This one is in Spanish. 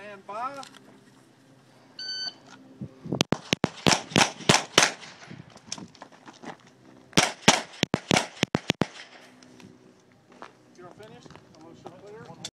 stand by.